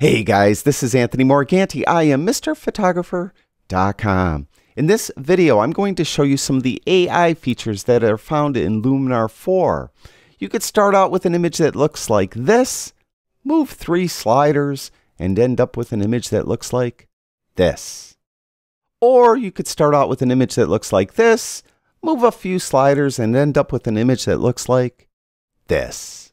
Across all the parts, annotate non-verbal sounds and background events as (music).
Hey guys, this is Anthony Morganti. I am MrPhotographer.com. In this video, I'm going to show you some of the AI features that are found in Luminar 4. You could start out with an image that looks like this, move three sliders, and end up with an image that looks like this. Or you could start out with an image that looks like this, move a few sliders, and end up with an image that looks like this.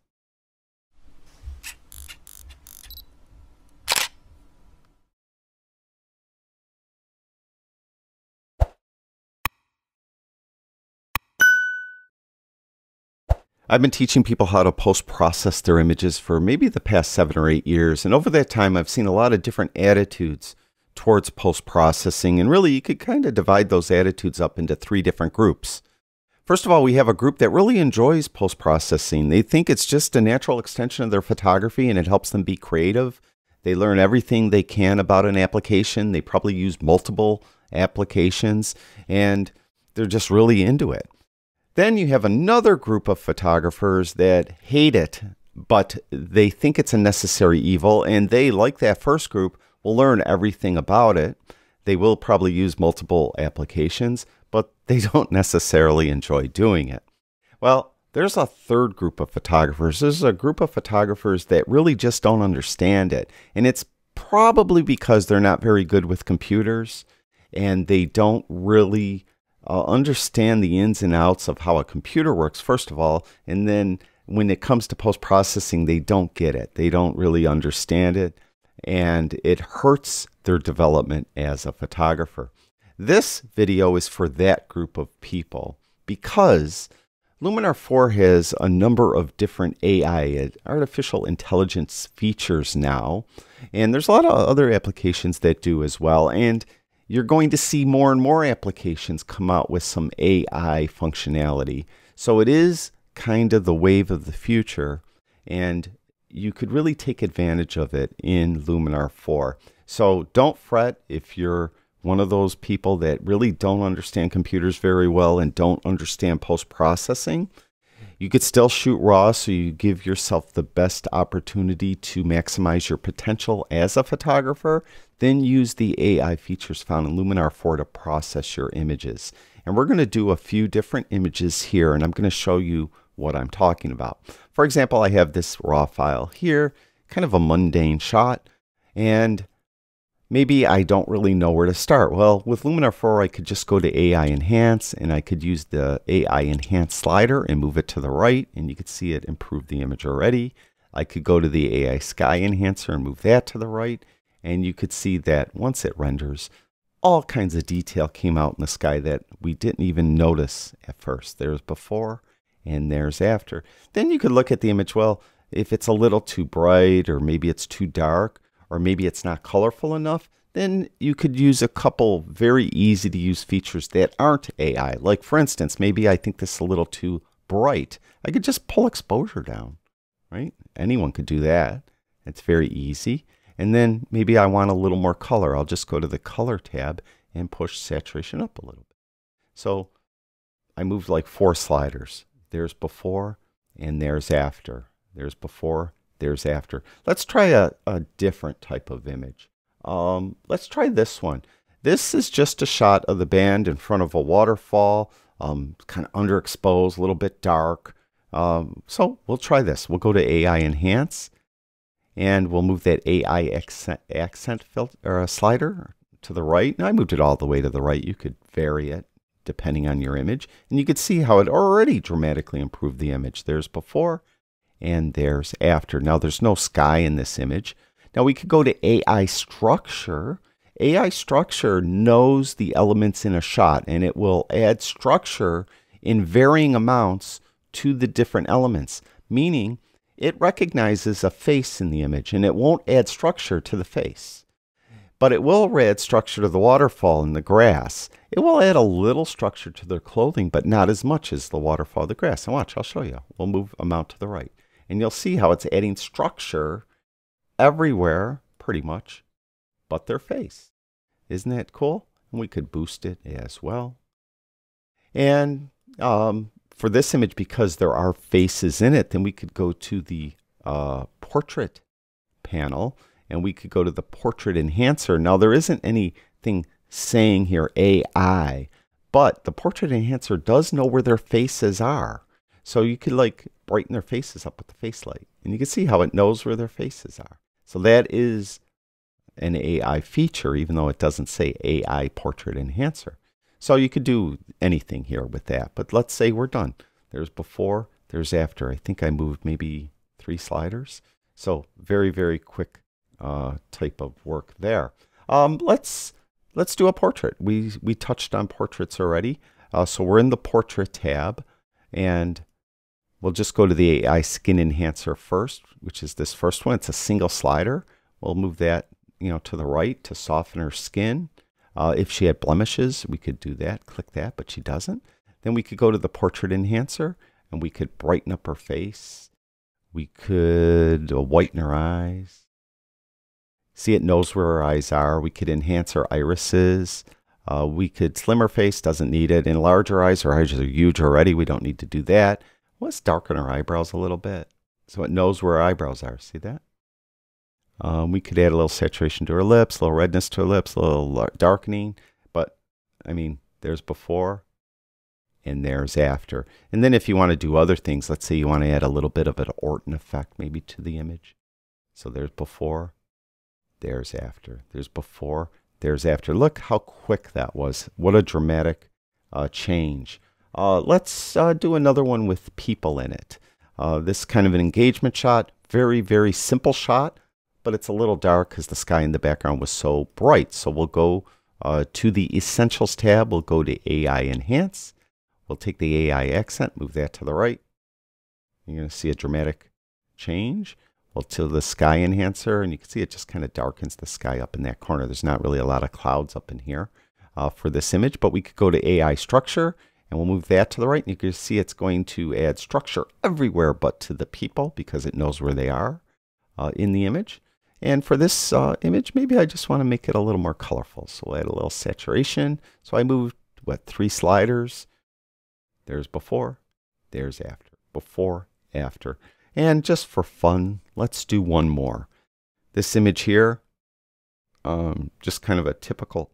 I've been teaching people how to post process their images for maybe the past seven or eight years. And over that time, I've seen a lot of different attitudes towards post processing. And really, you could kind of divide those attitudes up into three different groups. First of all, we have a group that really enjoys post processing. They think it's just a natural extension of their photography and it helps them be creative. They learn everything they can about an application. They probably use multiple applications and they're just really into it. Then you have another group of photographers that hate it, but they think it's a necessary evil, and they, like that first group, will learn everything about it. They will probably use multiple applications, but they (laughs) don't necessarily enjoy doing it. Well, there's a third group of photographers. There's a group of photographers that really just don't understand it. And it's probably because they're not very good with computers and they don't really uh, understand the ins and outs of how a computer works, first of all, and then when it comes to post processing, they don't get it. They don't really understand it, and it hurts their development as a photographer. This video is for that group of people because Luminar 4 has a number of different AI, artificial intelligence features now, and there's a lot of other applications that do as well. And you're going to see more and more applications come out with some AI functionality. So it is kind of the wave of the future, and you could really take advantage of it in Luminar 4. So don't fret if you're one of those people that really don't understand computers very well and don't understand post processing. You could still shoot raw, so you give yourself the best opportunity to maximize your potential as a photographer. Then use the AI features found in Luminar 4 to process your images. And we're going to do a few different images here, and I'm going to show you what I'm talking about. For example, I have this raw file here, kind of a mundane shot, and maybe I don't really know where to start. Well, with Luminar 4, I could just go to AI Enhance and I could use the AI Enhance slider and move it to the right and you could see it improve the image already. I could go to the AI Sky Enhancer and move that to the right and you could see that once it renders, all kinds of detail came out in the sky that we didn't even notice at first. There's before and there's after. Then you could look at the image, well, if it's a little too bright or maybe it's too dark, or maybe it's not colorful enough, then you could use a couple very easy to use features that aren't AI. Like for instance, maybe I think this is a little too bright. I could just pull exposure down, right? Anyone could do that. It's very easy. And then maybe I want a little more color. I'll just go to the color tab and push saturation up a little bit. So I moved like four sliders. There's before and there's after. There's before there's after. Let's try a, a different type of image. Um, let's try this one. This is just a shot of the band in front of a waterfall, um, kind of underexposed, a little bit dark. Um, so we'll try this. We'll go to AI Enhance, and we'll move that AI accent, accent filter, a slider to the right. And I moved it all the way to the right. You could vary it depending on your image. And you could see how it already dramatically improved the image. There's before and there's after. Now there's no sky in this image. Now we could go to AI structure. AI structure knows the elements in a shot and it will add structure in varying amounts to the different elements, meaning it recognizes a face in the image and it won't add structure to the face. But it will add structure to the waterfall and the grass. It will add a little structure to their clothing, but not as much as the waterfall, the grass. And watch, I'll show you. We'll move amount to the right and you'll see how it's adding structure everywhere, pretty much, but their face. Isn't that cool? And we could boost it as well. And um, for this image, because there are faces in it, then we could go to the uh, portrait panel and we could go to the portrait enhancer. Now, there isn't anything saying here AI, but the portrait enhancer does know where their faces are. So you could like brighten their faces up with the face light. And you can see how it knows where their faces are. So that is an AI feature, even though it doesn't say AI portrait enhancer. So you could do anything here with that. But let's say we're done. There's before, there's after. I think I moved maybe three sliders. So very, very quick uh, type of work there. Um, let's let's do a portrait. We we touched on portraits already. Uh, so we're in the portrait tab and we'll just go to the AI skin enhancer first, which is this first one. It's a single slider. We'll move that you know to the right to soften her skin. Uh, if she had blemishes, we could do that, click that, but she doesn't. Then we could go to the portrait enhancer and we could brighten up her face. We could uh, whiten her eyes. See, it knows where her eyes are. We could enhance her irises. Uh, we could slim her face, doesn't need it. Enlarge her eyes. Her eyes are huge already. We don't need to do that. Let's darken her eyebrows a little bit so it knows where her eyebrows are. See that? Um, we could add a little saturation to her lips, a little redness to her lips, a little darkening. But, I mean, there's before and there's after. And then if you want to do other things, let's say you want to add a little bit of an Orton effect maybe to the image. So there's before, there's after. There's before, there's after. Look how quick that was. What a dramatic uh, change. Uh, let's uh, do another one with people in it. Uh, this kind of an engagement shot, very, very simple shot but it's a little dark because the sky in the background was so bright. So we'll go uh, to the Essentials tab. We'll go to AI Enhance. We'll take the AI accent, move that to the right. You're going to see a dramatic change. Well, to the sky enhancer, and you can see it just kind of darkens the sky up in that corner. There's not really a lot of clouds up in here uh, for this image, but we could go to AI structure, and we'll move that to the right. And you can see it's going to add structure everywhere but to the people because it knows where they are uh, in the image. And for this uh, image, maybe I just want to make it a little more colorful. So we'll add a little saturation. So I moved, what, three sliders. There's before, there's after, before, after. And just for fun, let's do one more. This image here, um, just kind of a typical,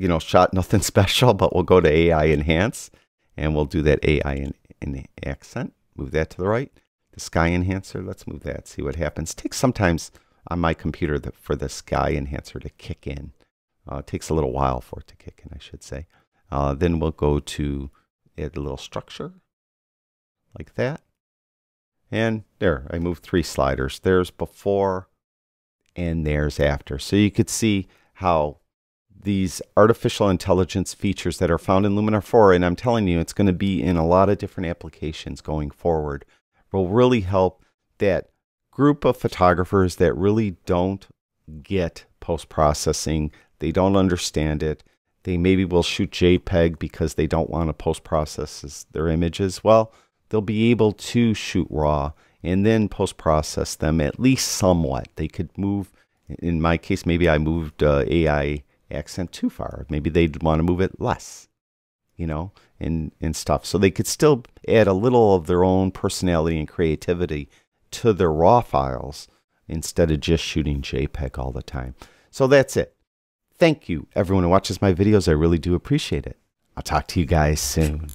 you know, shot, nothing (laughs) special, but we'll go to AI Enhance, and we'll do that AI in, in accent. Move that to the right. The sky enhancer, let's move that, see what happens. It takes sometimes on my computer the, for the sky enhancer to kick in. Uh, it takes a little while for it to kick in, I should say. Uh, then we'll go to add a little structure like that. And there, I moved three sliders. There's before and there's after. So you could see how these artificial intelligence features that are found in Luminar 4, and I'm telling you, it's going to be in a lot of different applications going forward, will really help that group of photographers that really don't get post processing. They don't understand it. They maybe will shoot JPEG because they don't want to post process their images. Well, they'll be able to shoot RAW and then post process them at least somewhat. They could move, in my case, maybe I moved uh, AI accent too far. Maybe they'd want to move it less, you know, and, and stuff. So they could still add a little of their own personality and creativity to their RAW files instead of just shooting JPEG all the time. So that's it. Thank you, everyone who watches my videos. I really do appreciate it. I'll talk to you guys soon.